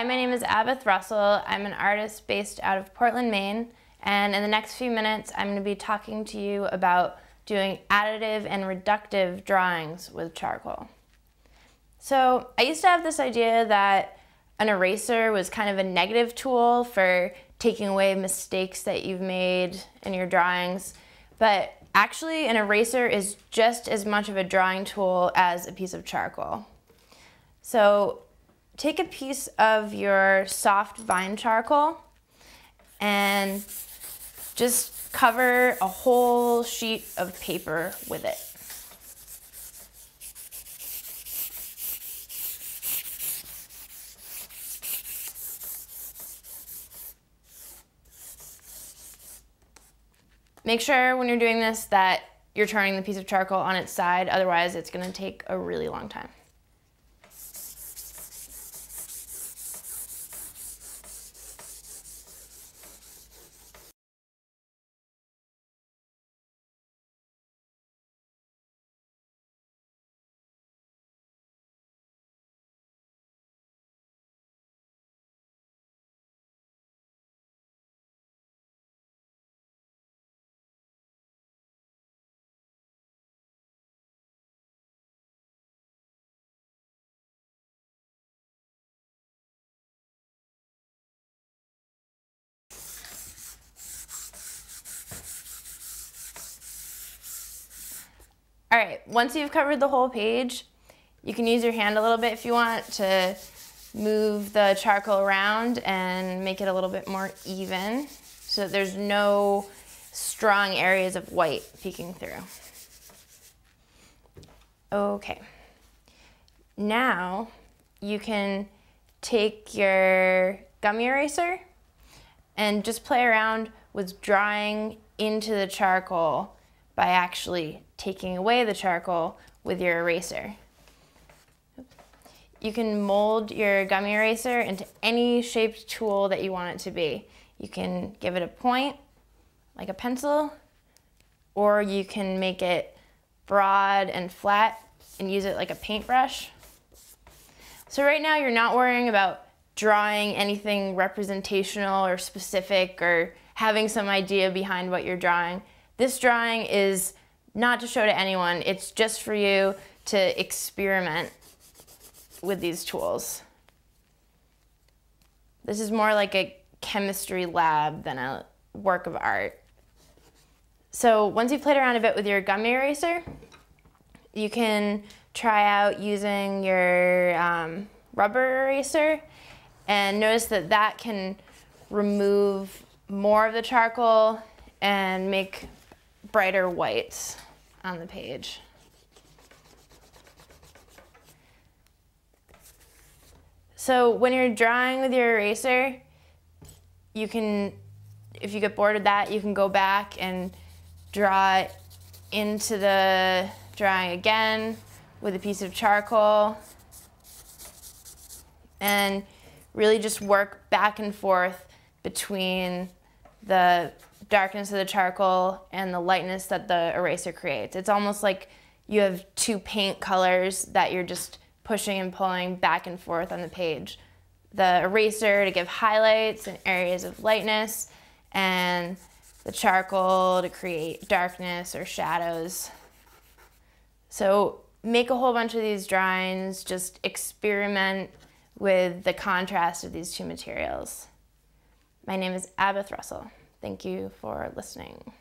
Hi, my name is Abbeth Russell. I'm an artist based out of Portland, Maine, and in the next few minutes I'm going to be talking to you about doing additive and reductive drawings with charcoal. So I used to have this idea that an eraser was kind of a negative tool for taking away mistakes that you've made in your drawings, but actually an eraser is just as much of a drawing tool as a piece of charcoal. So take a piece of your soft vine charcoal and just cover a whole sheet of paper with it. Make sure when you're doing this that you're turning the piece of charcoal on its side, otherwise it's gonna take a really long time. All right, once you've covered the whole page, you can use your hand a little bit if you want to move the charcoal around and make it a little bit more even so that there's no strong areas of white peeking through. Okay, now you can take your gummy eraser and just play around with drawing into the charcoal by actually taking away the charcoal with your eraser. You can mold your gummy eraser into any shaped tool that you want it to be. You can give it a point, like a pencil, or you can make it broad and flat and use it like a paintbrush. So right now you're not worrying about drawing anything representational or specific or having some idea behind what you're drawing. This drawing is not to show to anyone, it's just for you to experiment with these tools. This is more like a chemistry lab than a work of art. So once you've played around a bit with your gummy eraser, you can try out using your um, rubber eraser and notice that that can remove more of the charcoal and make brighter whites on the page. So when you're drawing with your eraser, you can, if you get bored of that, you can go back and draw into the drawing again with a piece of charcoal and really just work back and forth between the darkness of the charcoal and the lightness that the eraser creates. It's almost like you have two paint colors that you're just pushing and pulling back and forth on the page. The eraser to give highlights and areas of lightness, and the charcoal to create darkness or shadows. So make a whole bunch of these drawings, just experiment with the contrast of these two materials. My name is Abbeth Russell. Thank you for listening.